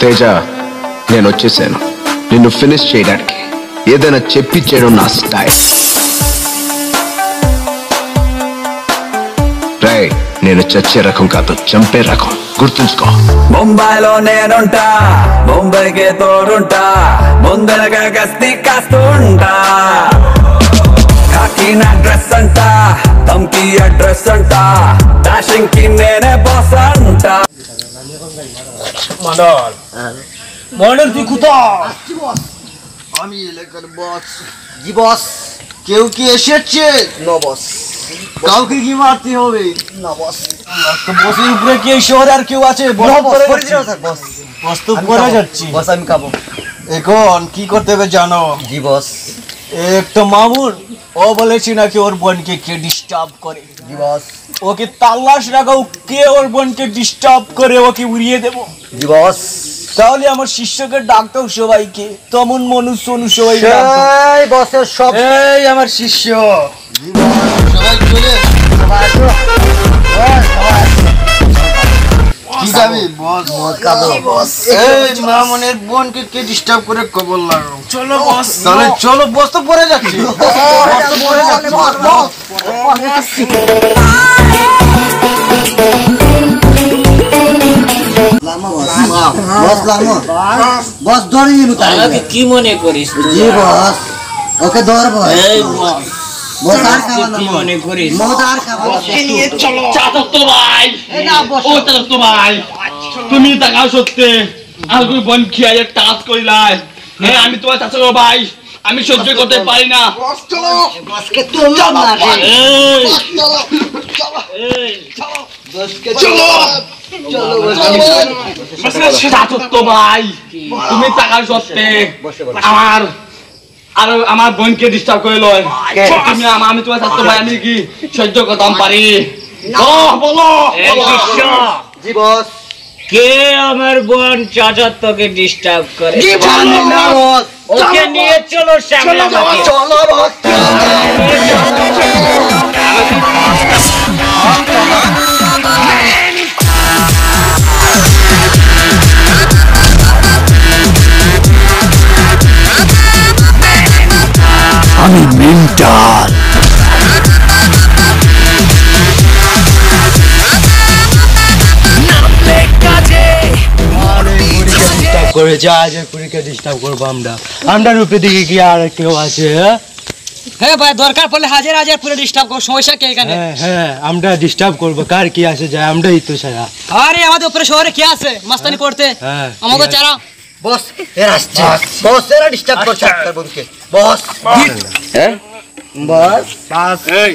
తేజ నేను వచ్చేసాను. నిన్ను ఫినిష్ చేయడానికి ఏదైనా చెప్పించేయడం నా స్టైల్ రై నేను చచ్చే రకం కాదు చంపే రకం. గుర్తుంచుకో. ముంబైలో నేనుంటా బొంబాయికి తోడుంటా ముందరగా గస్తీ కాస్తుంటా. కాకి డ్రెస్ అంటా తమ్కి అడ్రస్ అంటా డాషింగ్కి నేనే బాసా মন্ডল মন্ডল তুই কোথায়? আমি এলাকার বস জি বস কেউ কি এসেছে? না বস কাউকে কি মারতে হবে? না বস বসের উপরে কি শহরে আর কেউ আছে? বস পরে যাচ্ছি। বস বস তো পরে যাচ্ছি। বস আমি খাব। এখন কি করতে হবে জানো? জি বস একটা মামুন ও বলেছি নাকি ওর বোনকে কে ডিস্টার্ব করে। জি বস ওকে তাল্লাশ রাখাও কে ওর বোনকে ডিস্টার্ব করে ওকে উড়িয়ে দেব? দিবস তাহলে আমার শিষ্যকে ডাকতো সবাইকে। তমন মনু সোনু সবাই। এই বসের সব এই আমার শিষ্য। সবাই চলে সবাই আসো। বস, সবাই আসো। কি বস মদ খাব এই মামনের বোনকে কে ডিস্টার্ব করে কবর লাগাও চলো বস। তাহলে চলো বস তো পরে যাচ্ছি। পরে যাচ্ছি বস ধরে নিবি কি মনে করিস জি বস। ওকে ধরবো এই বস, কি মনে করিস? খাওয়ানো চাচক তো ভাই। ও তো ভাই। তুমি টাকা সত্যি। আর তুমি বন খেয়ে টাচ করিলাই হ্যাঁ আমি তোমার চাচক ভাই। আমি সহ্য করতে পারি না। তুমি টাকা সত্যি। আমার আর আমার বোনকে ডিস্টার্ব করে লয়। তুমি আমি তোমার ভাই আমি কি সহ্য করতাম পারি? বলো এই বস। কে আমার বোন চাচার তোকে ডিস্টার্ব করে ওকে নিয়ে চলো আমাকে। চলো করে যা যে পুরীকে ডিস্টার্ব করব আমরা? আমরা রূপে দিকে কি আর কেউ আছে হ্যাঁ? ভাই দরকার পড়লে হাজার হাজার পুরো ডিস্টার্ব করো সমস্যা কে এখানে? হ্যাঁ আমরা ডিস্টার্ব করব কার কি আসে যায় আমরাই তো সারা। আরে আমাদের উপরে শহরে কে আছে? মাস্তানি করতে। আমাকে চারা বস এরা আসছে। বস। এরা ডিস্টার্ব করছে আপনার বোনকে। বস। বস। এই,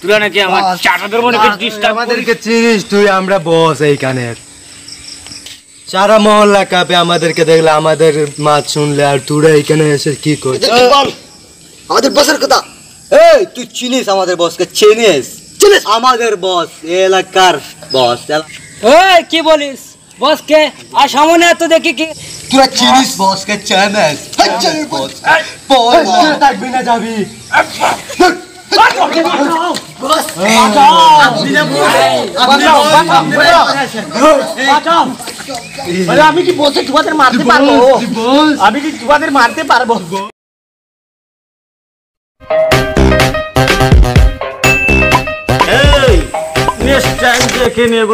তোরা নাকি আমার চাচাদের মনে ডিস্টার্ব আমাদেরকে চিনিস তুই আমরা বস এইখানের। সারা মহল্লা কাপে আমাদেরকে দেখলে আমাদের মাছ শুনলে আর তোরা এখানে এসে কি করছিস আমাদের বসের কথা। এই তুই চিনিস আমাদের বসকে? চিনিস? চিনিস? আমাদের বস এলাকার বস। ওই কি বলিস? বস কে আর সামনে তো দেখি কি? তোরা চিনিস বসকে? চিনিস? চিনিস বস। বস থাকবি না যাবি। আমি কি বলছি তোমাদের মারতে পারব? আমি কি তোমাদের মারতে পারব? নেক্সট টাইম দেখে নেব।